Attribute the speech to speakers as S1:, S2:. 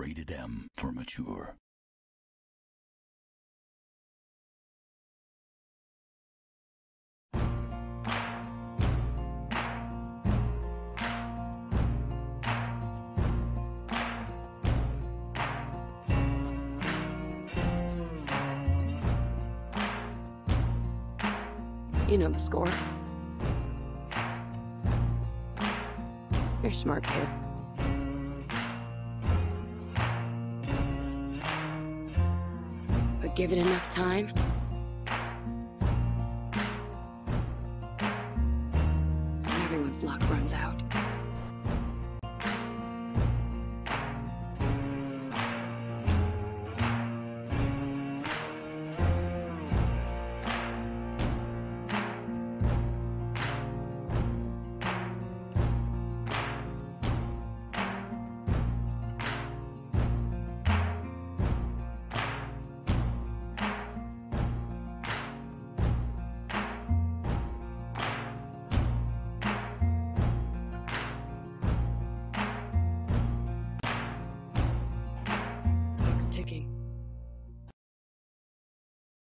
S1: Rated M for mature.
S2: You know the score. You're a smart kid. Give it enough time. And everyone's luck runs out. Clock's ticking.